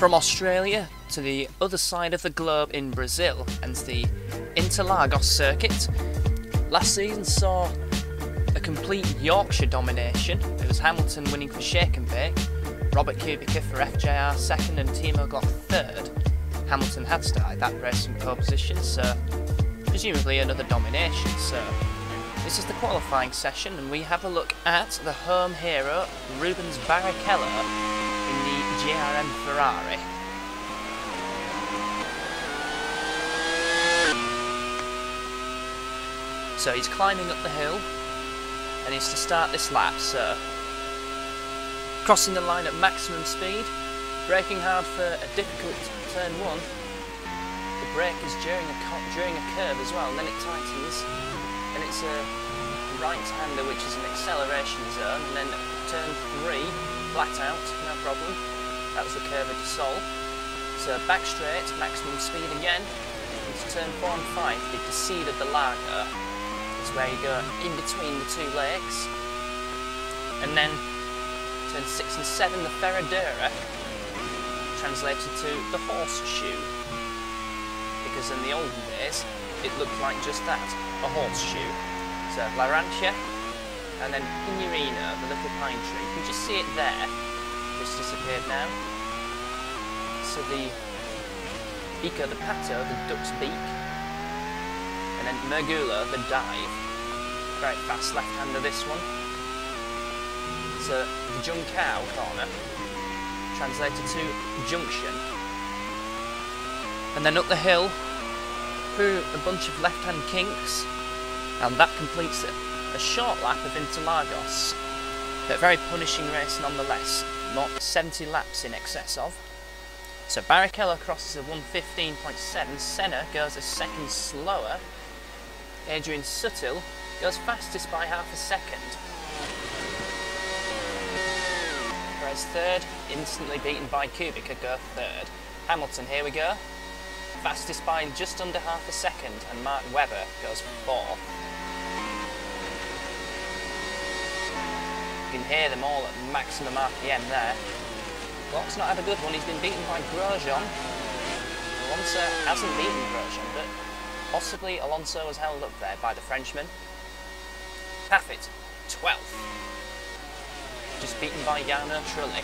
From Australia to the other side of the globe in Brazil and the Interlagos circuit, last season saw a complete Yorkshire domination. It was Hamilton winning for Shake and Bake, Robert Kubica for FJR second and Timo Glock third. Hamilton had started that race in pole position, so presumably another domination. So this is the qualifying session, and we have a look at the home hero Rubens Barrichello in the GRM Ferrari. So he's climbing up the hill, and he's to start this lap. So crossing the line at maximum speed, braking hard for a difficult turn one. The brake is during a during a curve as well, and then it tightens, and it's a right-hander which is an acceleration zone, and then turn three, flat out, no problem. That was the curve of the Sol. So back straight, maximum speed again. Into turn four and five, the Descida de Lago is where you go in between the two legs, and then turn six and seven, the Ferradura, translated to the horseshoe, because in the olden days it looked like just that, a horseshoe. So Laranjinha, and then Pinarino, the little pine tree. You can just see it there. It's disappeared now. So the Pico de Pato, the duck's beak, and then Mergulho, the dive. Very fast left-hander this one. So the Junção corner, translated to junction. And then up the hill, through a bunch of left-hand kinks, and that completes it. A short lap of Interlagos, but very punishing race nonetheless, not 70 laps in excess of. So Barrichello crosses a 115.7, Senna goes a second slower, Adrian Sutil goes fastest by half a second. Perez third, instantly beaten by Kubica, go third. Hamilton, here we go. Fastest by just under half a second, and Mark Webber goes fourth. Can hear them all at maximum RPM there. Glock's not had a good one, he's been beaten by Grosjean. Alonso hasn't beaten Grosjean, but possibly Alonso was held up there by the Frenchman. Paffett, 12th. Just beaten by Jarno Trulli.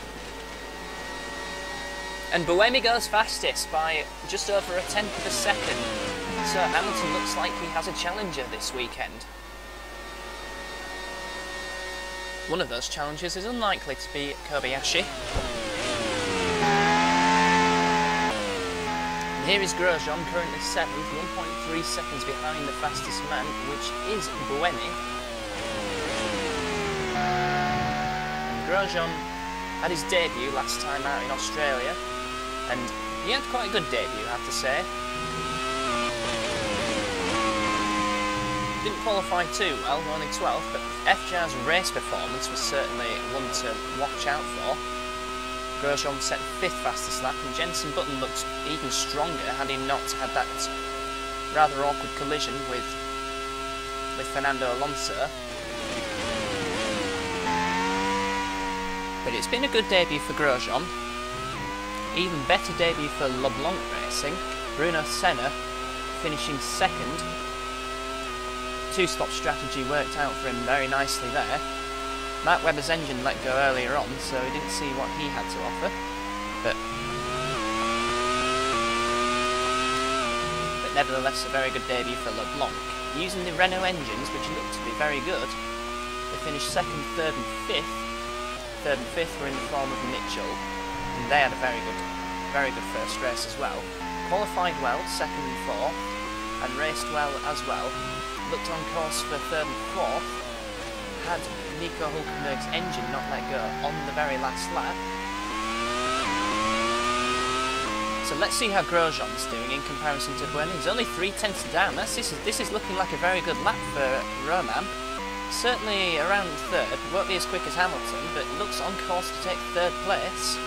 And Buemi goes fastest by just over a tenth of a second. So Hamilton looks like he has a challenger this weekend. One of those challenges is unlikely to be Kobayashi. And here is Grosjean, currently 7th, 1.3 seconds behind the fastest man, which is Buemi. And Grosjean had his debut last time out in Australia, and he had quite a good debut, I have to say. Didn't qualify too well, only 12th, but FJR's race performance was certainly one to watch out for. Grosjean set fifth fastest lap, and Jenson Button looked even stronger had he not had that rather awkward collision with with Fernando Alonso. But it's been a good debut for Grosjean. Even better debut for LeBlanc Racing. Bruno Senna finishing second two-stop strategy worked out for him very nicely there. Matt Webber's engine let go earlier on, so he didn't see what he had to offer. But, but nevertheless, a very good debut for LeBlanc. Using the Renault engines, which looked to be very good, they finished second, third, and fifth. Third and fifth were in the form of Mitchell, and they had a very good, very good first race as well. Qualified well, second and fourth, and raced well as well looked on course for third and fourth, had Nico Hulkenberg's engine not let go on the very last lap. So let's see how Grosjean's doing in comparison to Buemi. He's only three tenths down. That's, this, is, this is looking like a very good lap for Romain. Certainly around third. Won't be as quick as Hamilton, but looks on course to take third place.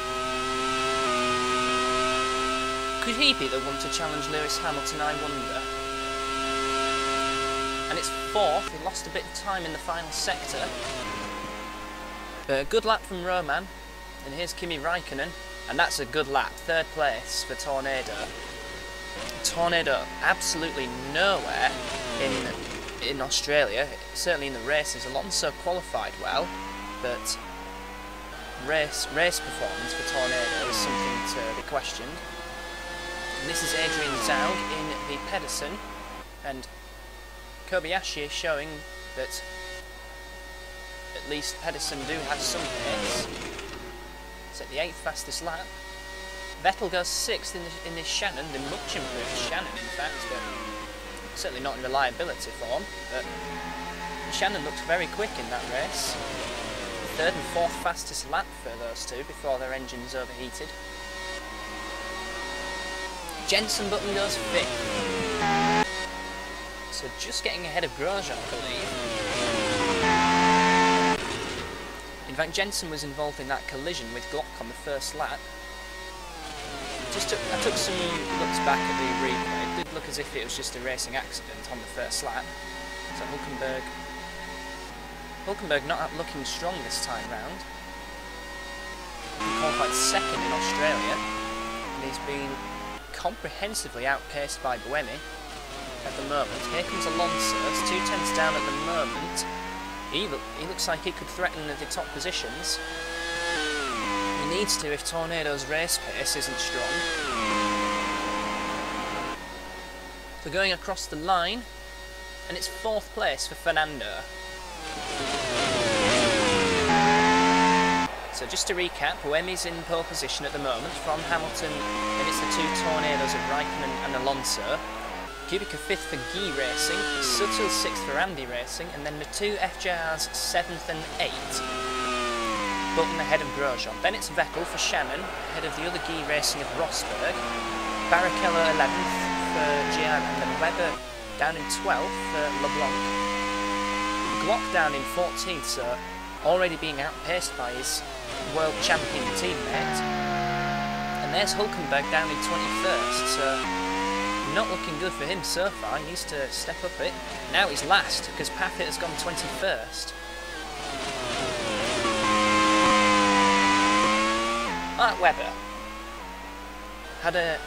Could he be the one to challenge Lewis Hamilton, I wonder? Fourth. He lost a bit of time in the final sector. But a good lap from Romain. And here's Kimi Raikkonen. And that's a good lap, third place for Tornado. Tornado absolutely nowhere in in Australia, certainly in the races. Alonso qualified well, but race race performance for Tornado is something to be questioned. And this is Adrian Zaugg in the Pedersen, and Kobayashi is showing that at least Pedersen do have some pace. It's at the eighth fastest lap. Vettel goes sixth in, the, in this Shannon, the much improved Shannon in fact, but certainly not in reliability form. But Shannon looked very quick in that race. Third and fourth fastest lap for those two before their engines overheated. Jenson Button goes fifth. So just getting ahead of Grosjean, I believe. In fact, Jenson was involved in that collision with Glock on the first lap. Just took, I took some looks back at the replay. It did look as if it was just a racing accident on the first lap. So Hulkenberg, Hulkenberg not looking strong this time round. He qualified second in Australia, and he's been comprehensively outpaced by Buemi at the moment. Here comes Alonso, it's two tenths down at the moment. He, look, he looks like he could threaten the top positions. He needs to if Tornado's race pace isn't strong. So going across the line, and it's fourth place for Fernando. So just to recap, Buemi's in pole position at the moment from Hamilton, and it's the two Tornadoes of Raikkonen and Alonso. Kubica 5th for Guy Racing, Sutil 6th for Andy Racing, and then the two FJRs 7th and 8th. Button ahead of Grosjean. Then it's Vettel for Shannon, ahead of the other Guy Racing of Rosberg. Barrichello 11th for GM, and then Webber down in 12th for LeBlanc. Glock down in 14th, so already being outpaced by his world champion teammate. And there's Hulkenberg down in 21st, so not looking good for him so far. He needs to step up it. Now he's last because Paffett has gone 21st. Mark Webber had a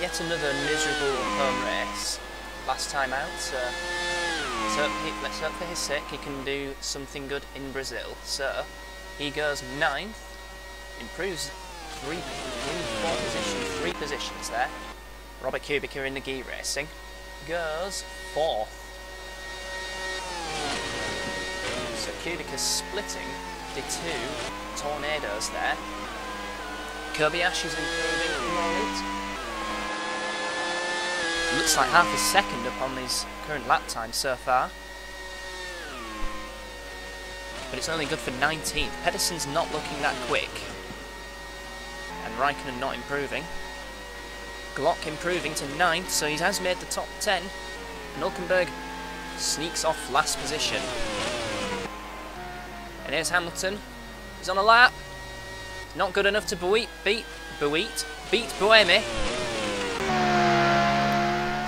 yet another miserable home race last time out. So let's hope, he, let's hope for his sake he can do something good in Brazil. So he goes ninth, improves three, three, four positions, three positions there. Robert Kubica in the Guy Racing goes fourth. So Kubica's splitting the two tornadoes there. Kobayashi's improving at the moment. Looks like half a second up on his current lap time so far. But it's only good for 19th. Pedersen's not looking that quick. And Raikkonen not improving. Glock improving to 9th, so he has made the top 10. And sneaks off last position. And here's Hamilton. He's on a lap. Not good enough to beat, beat, beat, beat Buemi.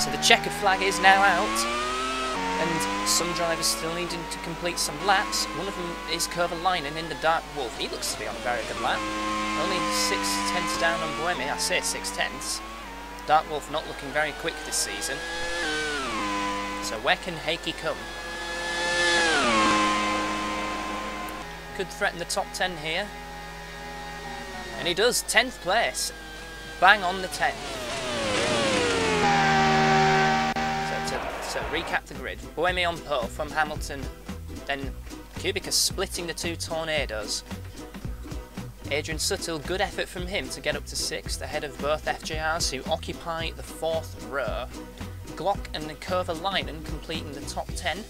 So the checkered flag is now out. And some drivers still needing to complete some laps. One of them is Kovalainen in the Dark Wolf. He looks to be on a very good lap. Only six tenths down on Buemi. I say six tenths. Dark Wolf not looking very quick this season. So where can Heikki come? Could threaten the top 10 here. And he does, 10th place. Bang on the 10th. So to, so recap the grid. Buemi on pole from Hamilton, then Kubica splitting the two Tornadoes. Adrian Sutil, good effort from him to get up to sixth, ahead of both FJRs who occupy the fourth row. Glock and the Kovalainen completing the top 10.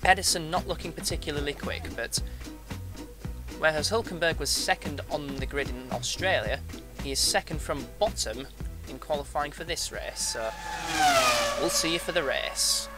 Pedersen not looking particularly quick, but whereas Hulkenberg was second on the grid in Australia, he is second from bottom in qualifying for this race, so we'll see you for the race.